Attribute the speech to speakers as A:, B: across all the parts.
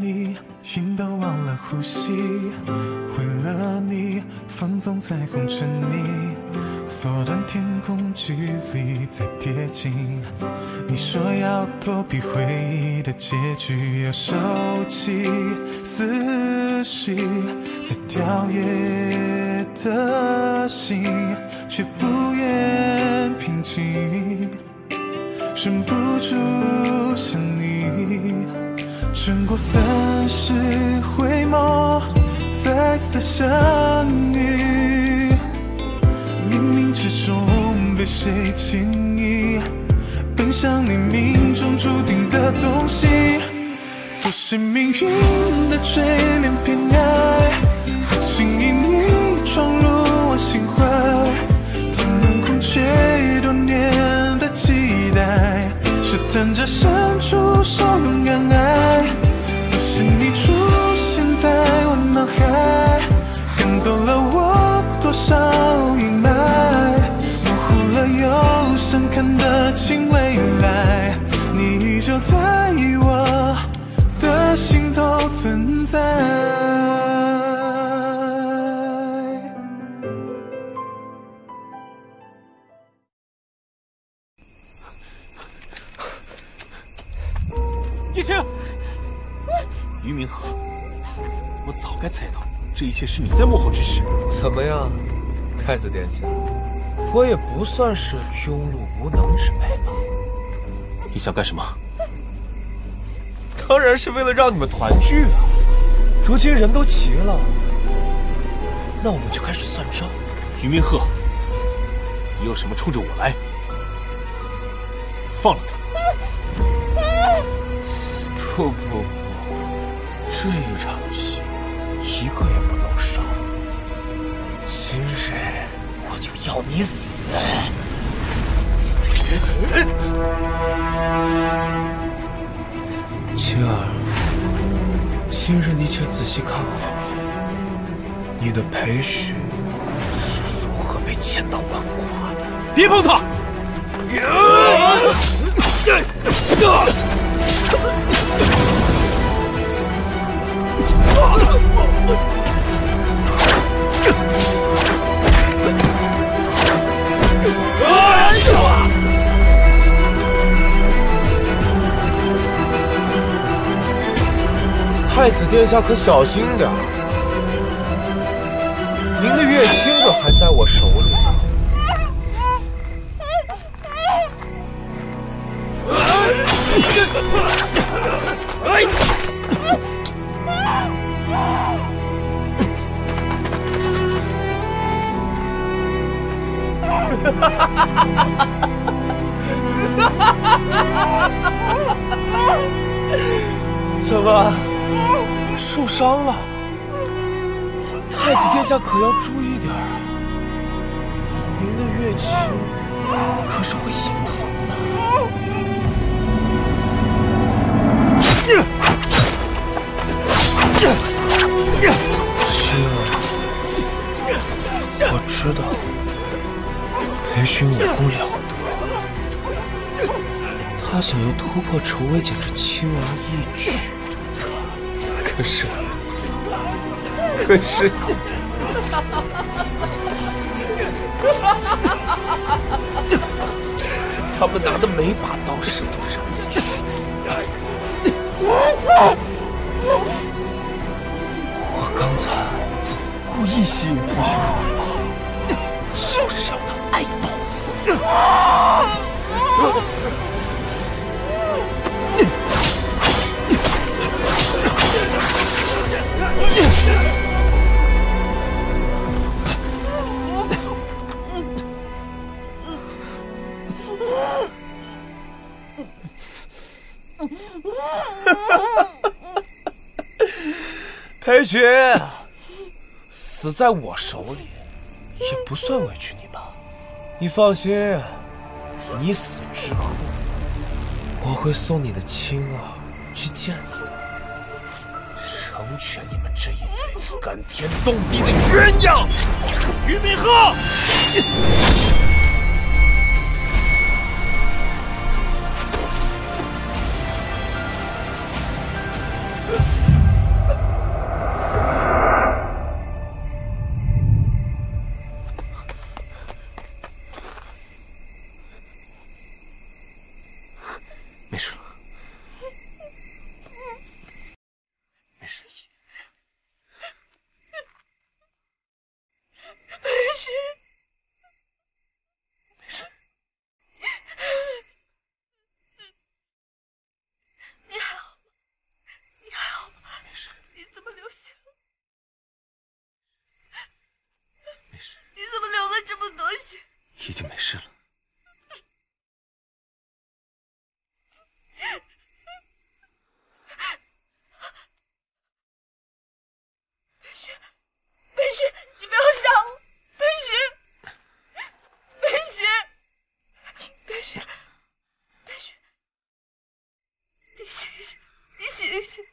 A: 你，云都忘了呼吸。为了你，放纵在红尘里，缩短天空距离再贴近。你说要躲避回忆的结局，要收起思绪，在跳跃的心，却不愿平静。忍不住想你，转过三世回眸，再次相遇。冥冥之中被谁轻易奔向你命中注定的东西？不是命运的垂怜偏爱，看清未来，你依旧在我的心头存在。
B: 叶青，于明鹤，我早该猜到这一切是你在幕后指使。
C: 怎么样，太子殿下？我也不算是庸碌无能之辈吧？
B: 你想干什么？
C: 当然是为了让你们团聚啊！如今人都齐了，那我们就开始算账。
B: 于明鹤，你有什么冲着我来？放了他！
C: 不不不，这一场戏一个也不能要你死！青儿，今日你且仔细看好，你的裴许是如何被千刀万剐的。
B: 别碰他！
C: 太子殿下可小心点，您的月清可还在我手里呢。伤了？太子殿下可要注意点儿，您的乐器可是会心疼的。青儿，我知道裴勋武功了得，他想要突破仇魏，简直轻而易举。可是，可是，他们拿的每把刀射都上面去。我刚才故意吸引裴勋 裴雪，死在我手里也不算委屈你吧？你放心，你死之后，我会送你的青儿去见你的，成全你们这一对感天动地的鸳鸯。于明鹤，就没事了。白雪
D: 白雪，你不要吓我。白雪白雪。白雪。白雪。你醒醒，你醒醒。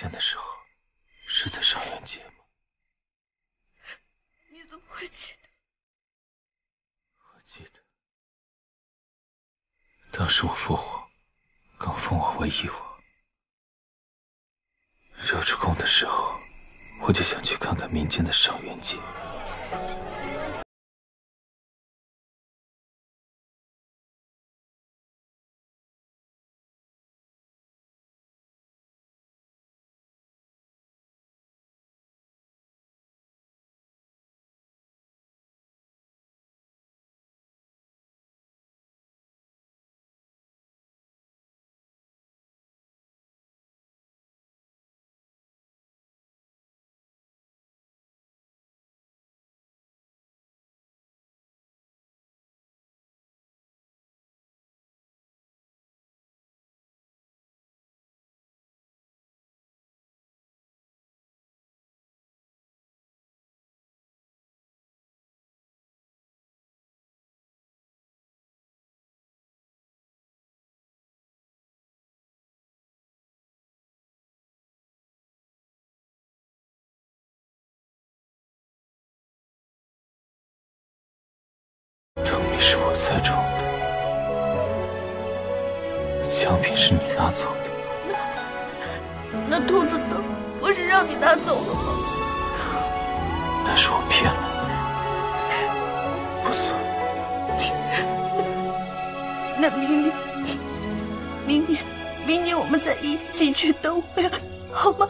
C: 见的时候，是在上元节吗？
D: 你怎么会记得？我
C: 记得，当时我父皇，刚封我为义王。热出宫的时候，我就想去看看民间的上元节。是我猜中的，奖品是你拿走的。
D: 那那兔子灯不是让你拿走了吗？
C: 那是我骗了你，不算。
D: 那明年，明年，明年我们再一起去灯会，好吗？